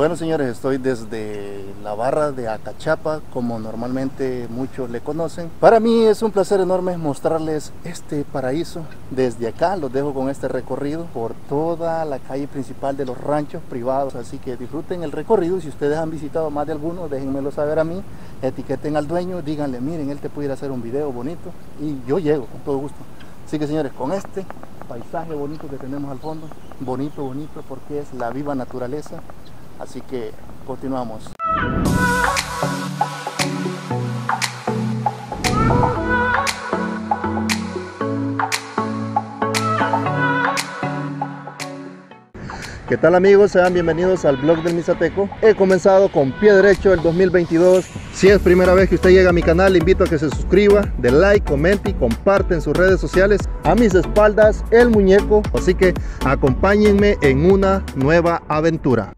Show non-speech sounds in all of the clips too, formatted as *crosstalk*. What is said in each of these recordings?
Bueno señores, estoy desde la barra de Acachapa, como normalmente muchos le conocen. Para mí es un placer enorme mostrarles este paraíso. Desde acá los dejo con este recorrido por toda la calle principal de los ranchos privados. Así que disfruten el recorrido. Si ustedes han visitado más de alguno, déjenmelo saber a mí. Etiqueten al dueño, díganle, miren, él te pudiera hacer un video bonito. Y yo llego con todo gusto. Así que señores, con este paisaje bonito que tenemos al fondo, bonito, bonito, porque es la viva naturaleza Así que continuamos. ¿Qué tal amigos? Sean bienvenidos al blog del Misateco. He comenzado con pie derecho el 2022. Si es primera vez que usted llega a mi canal, le invito a que se suscriba, de like, comente y comparte en sus redes sociales. A mis espaldas, el muñeco. Así que acompáñenme en una nueva aventura.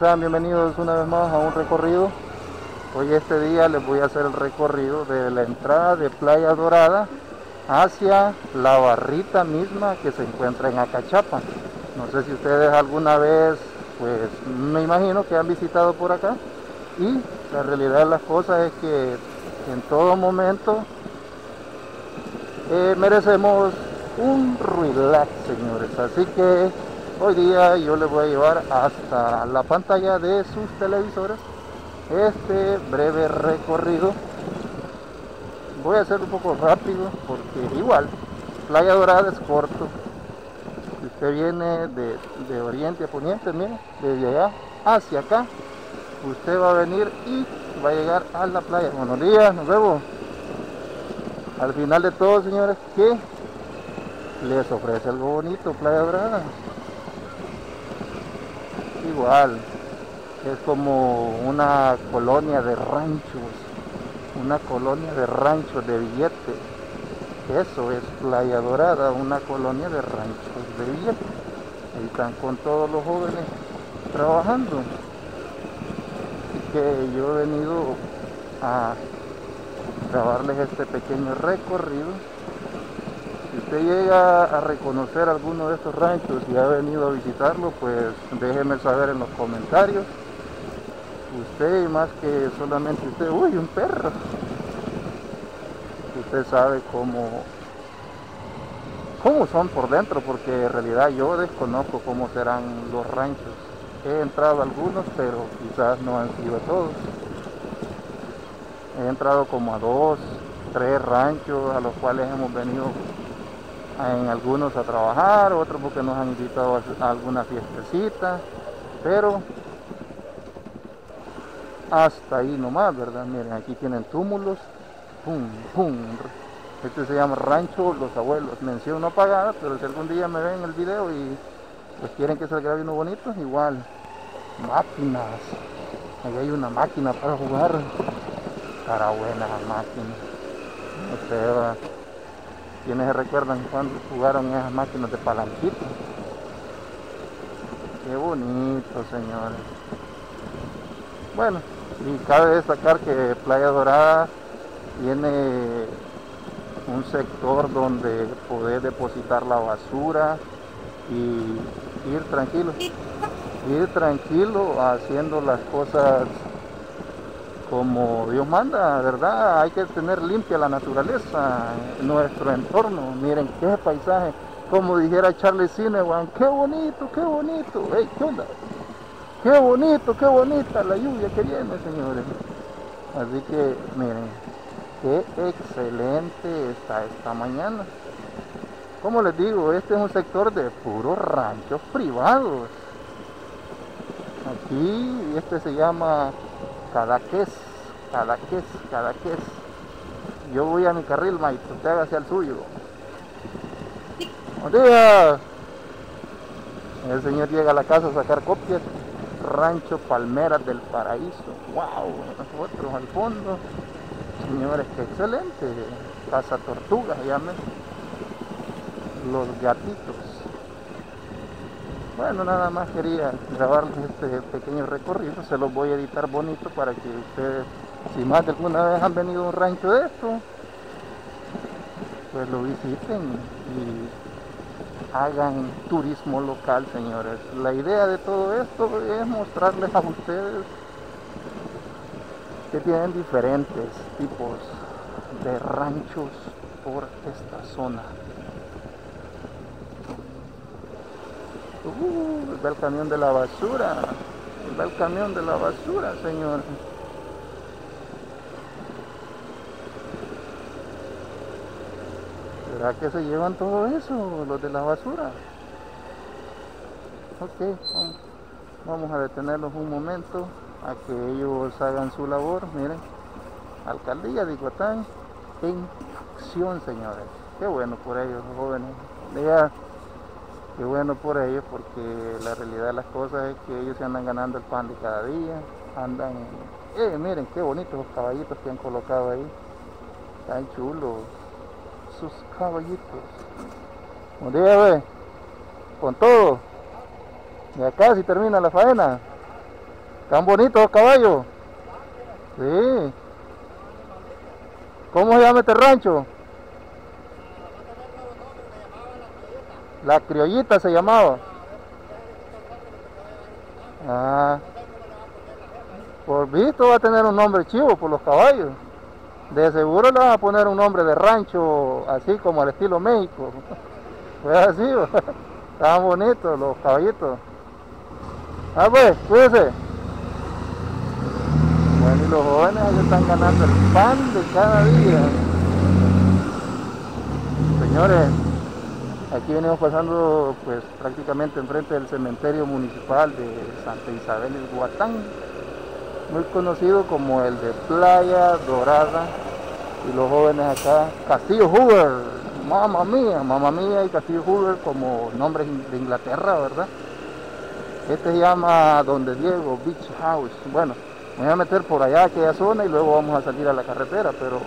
Sean bienvenidos una vez más a un recorrido. Hoy este día les voy a hacer el recorrido de la entrada de Playa Dorada hacia la barrita misma que se encuentra en Acachapa. No sé si ustedes alguna vez, pues me imagino que han visitado por acá. Y la realidad de las cosas es que en todo momento eh, merecemos un relax, señores. Así que Hoy día yo les voy a llevar hasta la pantalla de sus televisores este breve recorrido. Voy a hacerlo un poco rápido porque igual Playa Dorada es corto. Si usted viene de, oriente a poniente, mire, desde allá hacia acá, usted va a venir y va a llegar a la playa. Buenos días, nos vemos. Al final de todo, señores, que les ofrece algo bonito, Playa Dorada igual, es como una colonia de ranchos, una colonia de ranchos de billetes. Eso es Playa Dorada, una colonia de ranchos de billetes. Ahí están con todos los jóvenes trabajando. Así que yo he venido a grabarles este pequeño recorrido si usted llega a reconocer alguno de estos ranchos y ha venido a visitarlo, pues déjeme saber en los comentarios. Usted más que solamente usted, uy, un perro. Usted sabe cómo, cómo son por dentro, porque en realidad yo desconozco cómo serán los ranchos. He entrado algunos, pero quizás no han sido todos. He entrado como a dos, tres ranchos a los cuales hemos venido en algunos a trabajar, otros porque nos han invitado a alguna fiestecita, pero hasta ahí nomás, ¿verdad? Miren, aquí tienen túmulos, pum, pum. Este se llama Rancho Los Abuelos, mención no pagada, pero si algún día me ven el video y pues quieren que se grabe uno bonito, igual. Máquinas. Ahí hay una máquina para jugar. Para buena máquina. No sé, quienes se recuerdan cuando jugaron esas máquinas de palanquito. Qué bonito, señores. Bueno, y cabe destacar que Playa Dorada tiene un sector donde poder depositar la basura y ir tranquilo. Ir tranquilo haciendo las cosas como Dios manda, ¿verdad? Hay que tener limpia la naturaleza, nuestro entorno. Miren qué paisaje, como dijera Charlie Cinewan, qué bonito, qué bonito. Hey, ¿qué onda? Qué bonito, qué bonita la lluvia que viene, señores. Así que, miren, qué excelente está esta mañana. Como les digo, este es un sector de puros ranchos privados. Aquí, este se llama Cadaqués, Cadaqués, Cadaqués. Yo voy a mi carril, maestro, usted haga hacia el suyo. Buenos días. El señor llega a la casa a sacar copias. Rancho Palmeras del Paraíso. ¡Wow! Nosotros al fondo. Señores, qué excelente. Casa Tortuga, llame. los gatitos. Bueno, nada más quería grabarles este pequeño recorrido, se los voy a editar bonito para que ustedes, si más de alguna vez han venido a un rancho de esto, pues lo visiten y hagan turismo local, señores. La idea de todo esto es mostrarles a ustedes que tienen diferentes tipos de ranchos por esta zona. Uh, va el camión de la basura. Va el camión de la basura, señor. ¿Será que se llevan todo eso, los de la basura? Ok, vamos a detenerlos un momento a que ellos hagan su labor. Miren, alcaldía de Iguatán en acción, señores. Qué bueno por ellos, jóvenes. Qué bueno por ellos, porque la realidad de las cosas es que ellos se andan ganando el pan de cada día. Andan, eh, miren qué bonitos los caballitos que han colocado ahí. Están chulos. Sus caballitos. Un día, ve, con todo. Y acá si termina la faena. Tan bonitos los caballos. Sí. ¿Cómo se llama este rancho? La criollita se llamaba. Ah. Por visto va a tener un nombre chivo por los caballos. De seguro le van a poner un nombre de rancho así como al estilo México. *laughs* Pues así, *laughs* estaban bonitos los caballitos. Ah pues, cuídese. Bueno, y los jóvenes ahí están ganando el pan de cada día. Señores, aquí venimos pasando pues prácticamente enfrente del cementerio municipal de Santa Isabel el Guatán, muy conocido como el de Playa Dorada. Y los jóvenes acá, Castillo Hoover, mamá mía, mamá mía y Castillo Hoover como nombres de Inglaterra, ¿verdad? Este se llama Donde Diego Beach House. Bueno, me voy a meter por allá, aquella zona, y luego vamos a salir a la carretera, pero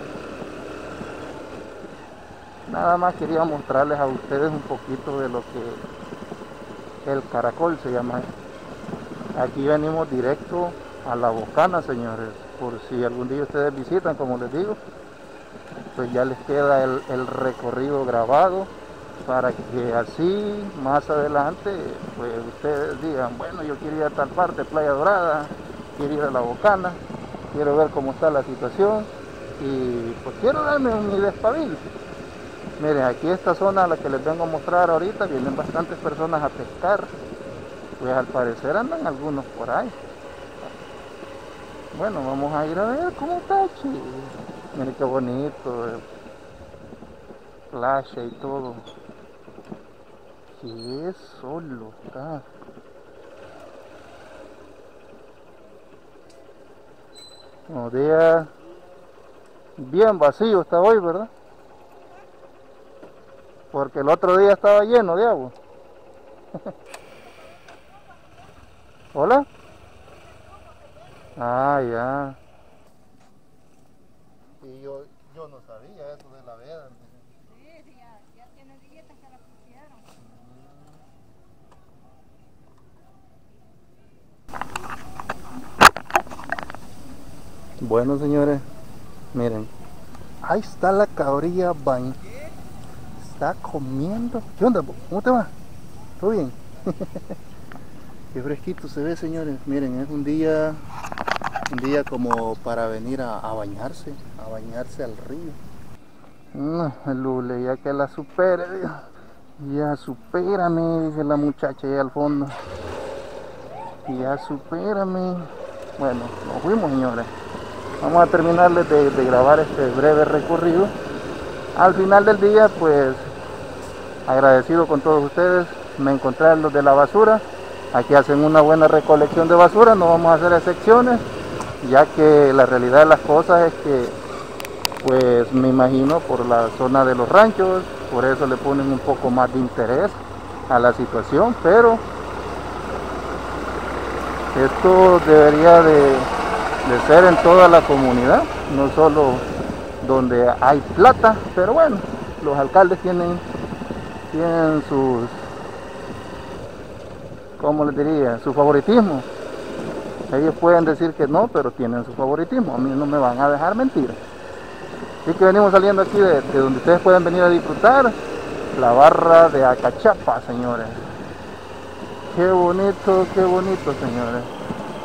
nada más quería mostrarles a ustedes un poquito de lo que el caracol se llama. Aquí venimos directo a la bocana, señores, por si algún día ustedes visitan, como les digo, pues ya les queda el, recorrido grabado para que así más adelante pues ustedes digan, bueno, yo quiero ir a tal parte, Playa Dorada, quiero ir a la Bocana, quiero ver cómo está la situación y pues quiero darme mi despabil. Miren, aquí esta zona a la que les vengo a mostrar ahorita, vienen bastantes personas a pescar, pues al parecer andan algunos por ahí. Bueno, vamos a ir a ver cómo está, chido. Miren qué bonito, playa y todo. Si es solo, está. Un día bien vacío está hoy, ¿verdad? Porque el otro día estaba lleno de agua. *laughs* ¿Hola? Ah, ya. Y yo, yo no sabía eso de la veda. Sí, sí, ya, ya tiene días que la pusieron. Bueno, señores, miren, ahí está la cabrilla bañ. Está comiendo. ¿Qué onda? ¿Cómo te va? ¿Todo bien? *laughs* Qué fresquito se ve, señores. Miren, es un día, un día como para venir a, bañarse, a bañarse al río. No, Lule, ya que la supere. Ya supérame, dice la muchacha ahí al fondo. Ya supérame. Bueno, nos fuimos, señores. Vamos a terminarles de, de grabar este breve recorrido. Al final del día, pues, agradecido con todos ustedes. Me encontré los de la basura. Aquí hacen una buena recolección de basura, no vamos a hacer excepciones, ya que la realidad de las cosas es que, pues me imagino por la zona de los ranchos, por eso le ponen un poco más de interés a la situación, pero esto debería de, de ser en toda la comunidad, no solo donde hay plata, pero bueno, los alcaldes tienen tienen sus, ¿cómo les diría? Su favoritismo. Ellos pueden decir que no, pero tienen su favoritismo. A mí no me van a dejar mentir. Así que venimos saliendo aquí de, de donde ustedes pueden venir a disfrutar la barra de Acachapa, señores. Qué bonito, qué bonito, señores.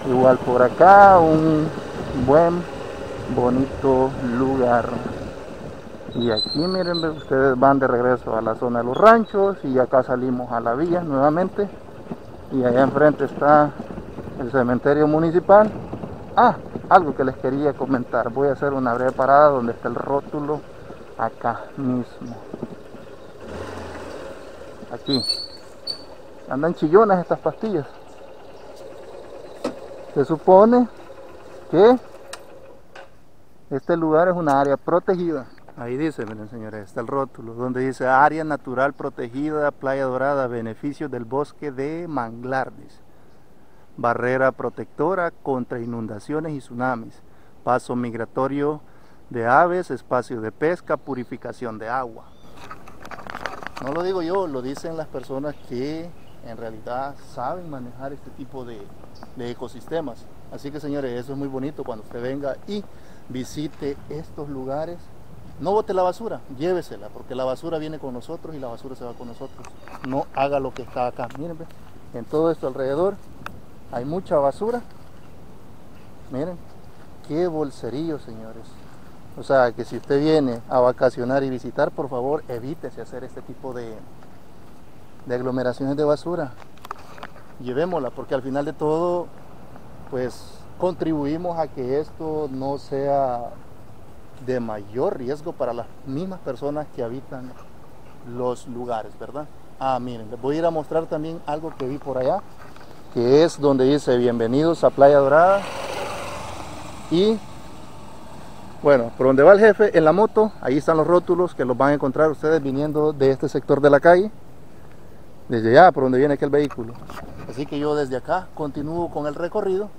Igual por acá, un buen, bonito lugar. Y aquí miren, ustedes van de regreso a la zona de los ranchos y acá salimos a la villa nuevamente. Y allá enfrente está el cementerio municipal. Ah, algo que les quería comentar. Voy a hacer una breve parada donde está el rótulo acá mismo. Aquí. Andan chillonas estas pastillas. Se supone que este lugar es una área protegida. Ahí dice, miren señores, está el rótulo, donde dice área natural protegida, Playa Dorada, beneficios del bosque de manglar, Barrera protectora contra inundaciones y tsunamis, paso migratorio de aves, espacio de pesca, purificación de agua. No lo digo yo, lo dicen las personas que en realidad saben manejar este tipo de, ecosistemas. Así que señores, eso es muy bonito cuando usted venga y visite estos lugares. No bote la basura, llévesela, porque la basura viene con nosotros y la basura se va con nosotros. No haga lo que está acá. Miren, en todo esto alrededor hay mucha basura. Miren, qué bolserillo, señores. O sea, que si usted viene a vacacionar y visitar, por favor, evítese hacer este tipo de, de aglomeraciones de basura. Llevémosla, porque al final de todo, pues contribuimos a que esto no sea de mayor riesgo para las mismas personas que habitan los lugares, ¿verdad? Ah, miren, les voy a ir a mostrar también algo que vi por allá, que es donde dice bienvenidos a Playa Dorada. Y bueno, por donde va el jefe en la moto, ahí están los rótulos que los van a encontrar ustedes viniendo de este sector de la calle, desde allá por donde viene aquel vehículo. Así que yo desde acá continúo con el recorrido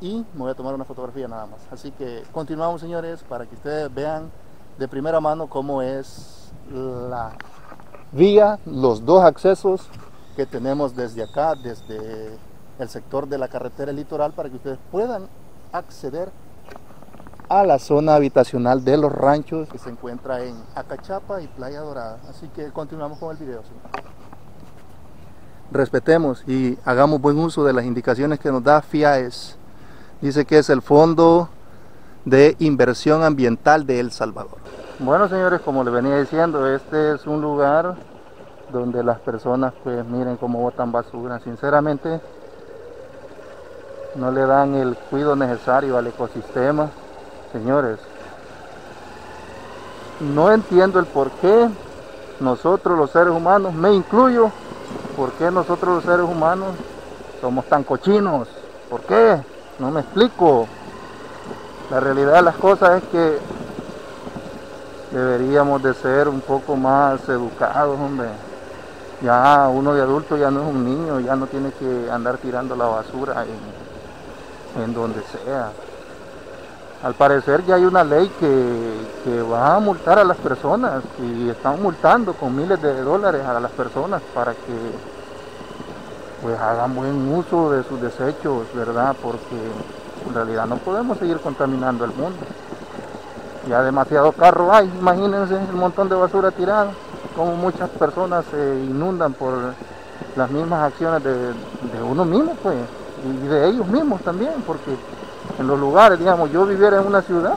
y me voy a tomar una fotografía nada más. Así que continuamos señores para que ustedes vean de primera mano cómo es la vía, los dos accesos que tenemos desde acá, desde el sector de la carretera litoral para que ustedes puedan acceder a la zona habitacional de los ranchos que se encuentra en Acachapa y Playa Dorada. Así que continuamos con el video. Respetemos y hagamos buen uso de las indicaciones que nos da FIAES Dice que es el Fondo de Inversión Ambiental de El Salvador. Bueno, señores, como les venía diciendo, este es un lugar donde las personas, pues miren cómo botan basura. Sinceramente, no le dan el cuidado necesario al ecosistema. Señores, no entiendo el por qué nosotros los seres humanos, me incluyo, por qué nosotros los seres humanos somos tan cochinos. ¿Por qué? No me explico. La realidad de las cosas es que deberíamos de ser un poco más educados, hombre. Ya uno de adulto ya no es un niño, ya no tiene que andar tirando la basura en, en donde sea. Al parecer ya hay una ley que, que, va a multar a las personas y están multando con miles de dólares a las personas para que pues hagan buen uso de sus desechos, ¿verdad? Porque en realidad no podemos seguir contaminando el mundo. Ya demasiado carro hay, imagínense el montón de basura tirada, como muchas personas se inundan por las mismas acciones de, uno mismo, pues, y de ellos mismos también, porque en los lugares, digamos, yo viviera en una ciudad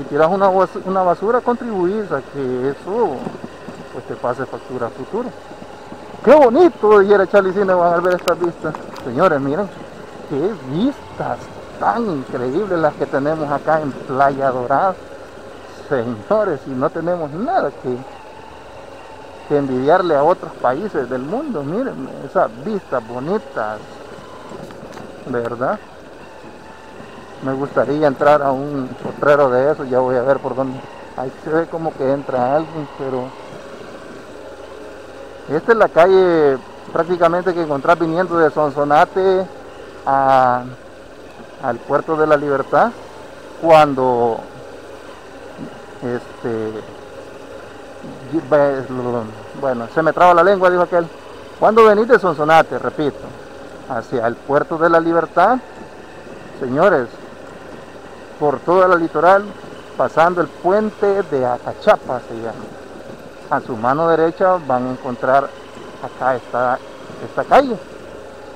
y tiras una, una basura, contribuís a que eso pues te pase factura a futuro. Qué bonito, dijera Charlie Cine, van a ver estas vistas. Señores, miren, qué vistas tan increíbles las que tenemos acá en Playa Dorada. Señores, y no tenemos nada que, que envidiarle a otros países del mundo. Miren, esas vistas bonitas, ¿verdad? Me gustaría entrar a un potrero de eso, ya voy a ver por dónde. Ahí se ve como que entra alguien, pero esta es la calle prácticamente que encontrás viniendo de Sonsonate al puerto de la Libertad cuando este bueno, se me traba la lengua, dijo aquel. Cuando venís de Sonsonate, repito, hacia el puerto de la Libertad, señores, por toda la litoral, pasando el puente de Acachapa, se llama. A su mano derecha van a encontrar acá esta, esta calle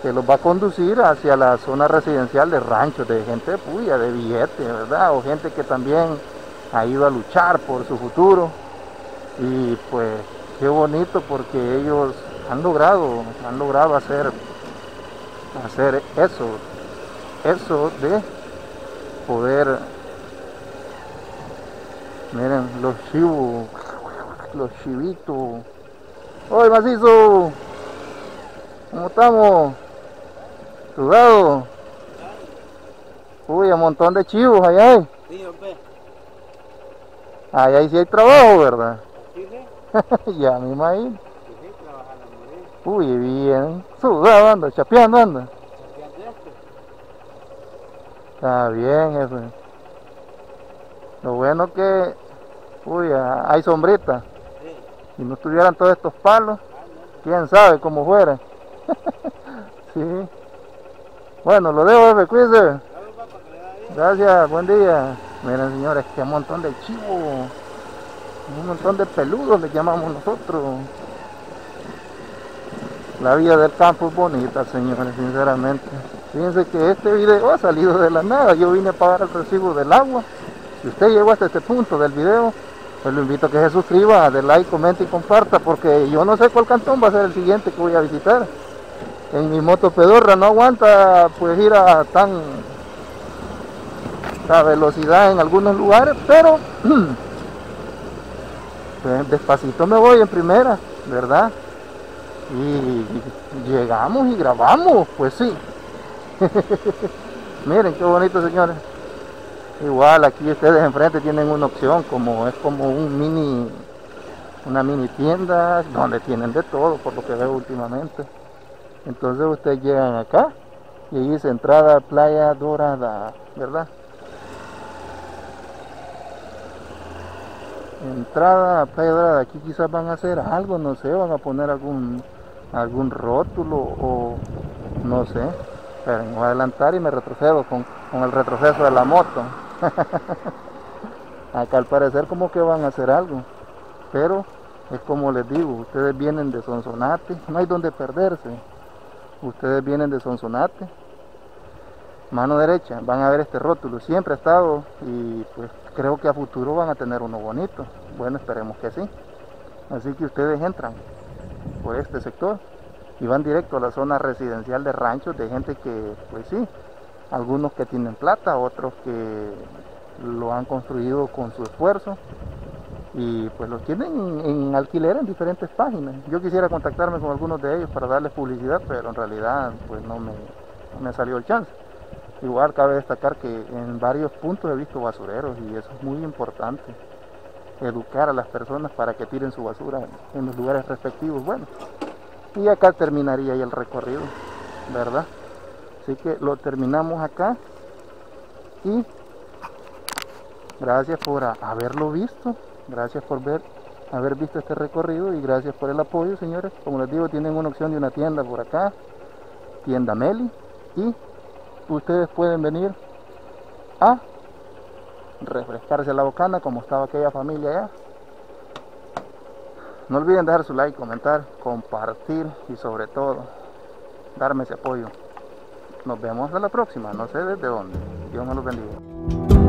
que los va a conducir hacia la zona residencial de ranchos, de gente puya, de billete, ¿verdad? O gente que también ha ido a luchar por su futuro. Y pues qué bonito porque ellos han logrado, han logrado hacer, hacer eso, eso de poder, miren, los chivos, los chivitos. ¡Hoy macizo! ¿Cómo estamos? ¿Sudado? Uy, un montón de chivos allá hay. Sí, hombre. Allá sí hay trabajo, ¿verdad? Sí, sí. *laughs* ya la mujer. Uy, bien. Sudado anda, chapeando anda. Está bien, eso. Lo bueno que, uy, hay sombrita. Sí. Si no estuvieran todos estos palos, quién sabe cómo fuera. *laughs* sí. Bueno, lo dejo, jefe, cuídense. Gracias, buen día. Miren, señores, que un montón de chivos. Un montón de peludos le llamamos nosotros. La vida del campo es bonita, señores, sinceramente. Fíjense que este video ha salido de la nada. Yo vine a pagar el recibo del agua. Si usted llegó hasta este punto del video, pues lo invito a que se suscriba, dé like, comente y comparta, porque yo no sé cuál cantón va a ser el siguiente que voy a visitar en mi moto pedorra no aguanta pues ir a tan la velocidad en algunos lugares pero *clears throat* pues, despacito me voy en primera verdad y llegamos y grabamos pues sí *laughs* miren qué bonito señores igual aquí ustedes enfrente tienen una opción como es como un mini una mini tienda donde tienen de todo por lo que veo últimamente entonces ustedes llegan acá y ahí es entrada Playa Dorada, ¿verdad? Entrada a Playa Dorada, aquí quizás van a hacer algo, no sé, van a poner algún algún rótulo o no sé. Pero me voy a adelantar y me retrocedo con, con el retroceso de la moto. *laughs* Acá al parecer como que van a hacer algo. Pero es como les digo, ustedes vienen de Sonsonate, *laughs* no hay donde perderse ustedes vienen de Sonsonate, mano derecha, van a ver este rótulo, siempre ha estado y pues creo que a futuro van a tener uno bonito, bueno esperemos que sí, así que ustedes entran por este sector y van directo a la zona residencial de ranchos de gente que pues sí, algunos que tienen plata, otros que lo han construido con su esfuerzo y pues los tienen en alquiler en diferentes páginas. Yo quisiera contactarme con algunos de ellos para darles publicidad, pero en realidad pues no me, me salió el chance. Igual cabe destacar que en varios puntos he visto basureros y eso es muy importante. Educar a las personas para que tiren su basura en los lugares respectivos. Bueno, y acá terminaría el recorrido, ¿verdad? Así que lo terminamos acá y gracias por haberlo visto. Gracias por ver, haber visto este recorrido y gracias por el apoyo, señores. Como les digo, tienen una opción de una tienda por acá, tienda Meli, y ustedes pueden venir a refrescarse la bocana como estaba aquella familia allá. No olviden dejar su like, comentar, compartir y sobre todo darme ese apoyo. Nos vemos hasta la próxima, no sé desde dónde. Dios me los bendiga.